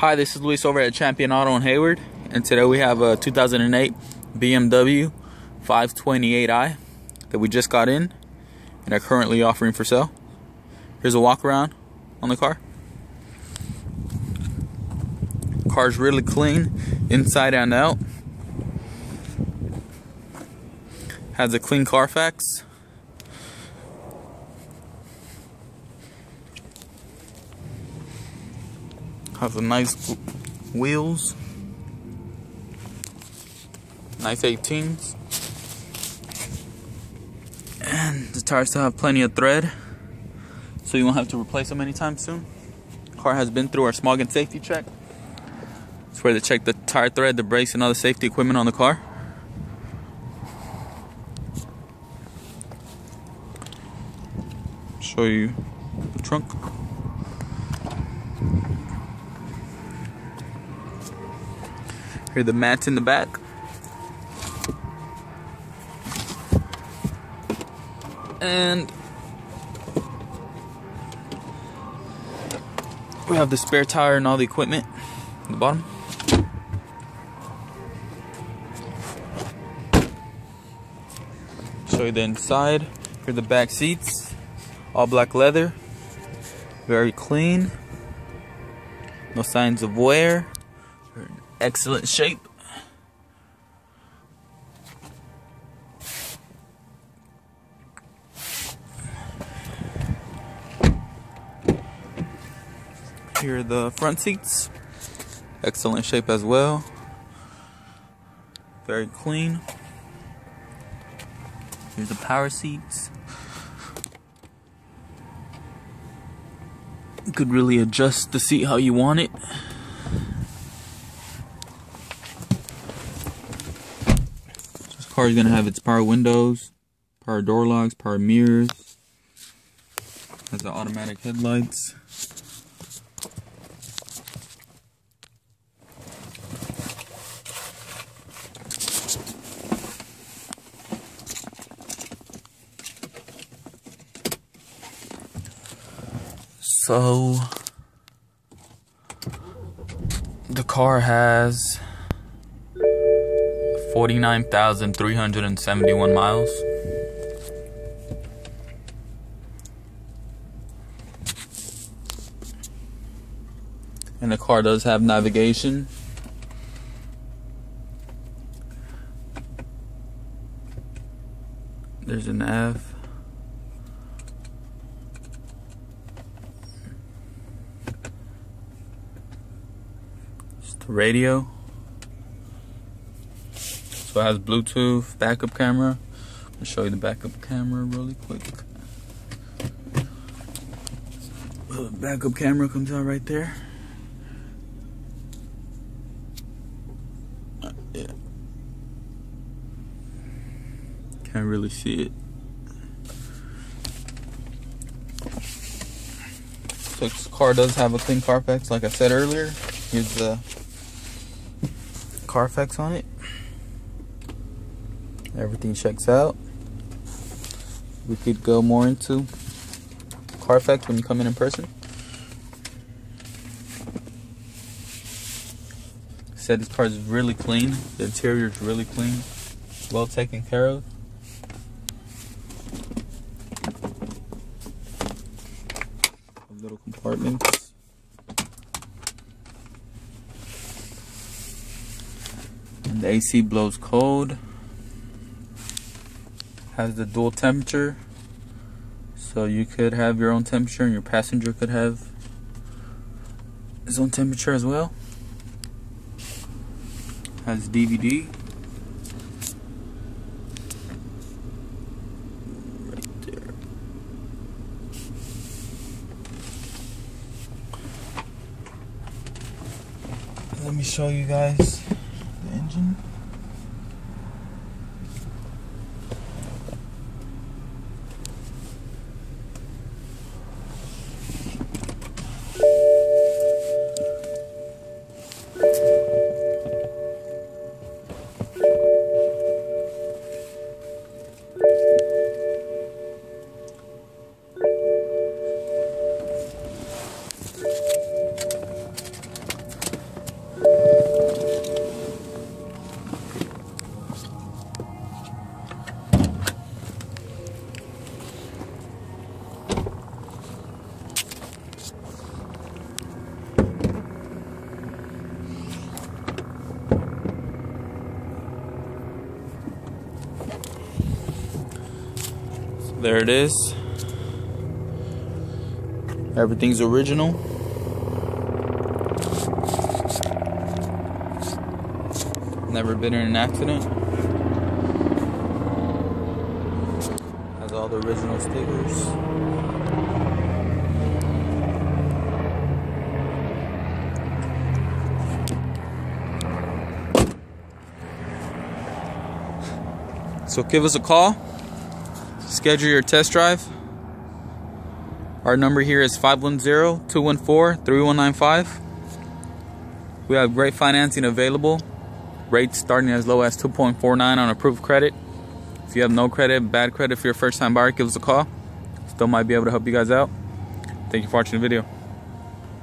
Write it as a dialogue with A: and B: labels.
A: Hi, this is Luis over at Champion Auto in Hayward, and today we have a 2008 BMW 528i that we just got in and are currently offering for sale. Here's a walk around on the car. Car's really clean inside and out. Has a clean Carfax. Has a nice wheels. Nice 18s. And the tires still have plenty of thread. So you won't have to replace them anytime soon. Car has been through our smog and safety check. It's where they check the tire thread, the brakes, and the safety equipment on the car. Show you the trunk. Here the mats in the back. And we have the spare tire and all the equipment at the bottom. Show you the inside. Here the back seats. All black leather. Very clean. No signs of wear excellent shape. Here are the front seats. Excellent shape as well. Very clean. Here's the power seats. You could really adjust the seat how you want it. Car is going to have its power windows, power door locks, power mirrors, has the automatic headlights. So the car has 49,371 miles. And the car does have navigation. There's an F. Just the radio. So it has Bluetooth, backup camera. I'll show you the backup camera really quick. The backup camera comes out right there. Can't really see it. So this car does have a clean Carfax, like I said earlier. Here's the Carfax on it. Everything checks out. We could go more into Carfax when you come in in person. Said this car is really clean. The interior is really clean, well taken care of. Little compartments. And the AC blows cold has the dual temperature. So you could have your own temperature and your passenger could have his own temperature as well. Has DVD right there. Let me show you guys There it is. Everything's original. Never been in an accident. Has all the original stickers. So give us a call. Schedule your test drive. Our number here is 510-214-3195. We have great financing available. Rates starting as low as 2.49 on approved credit. If you have no credit, bad credit for your first time buyer, give us a call. Still might be able to help you guys out. Thank you for watching the video.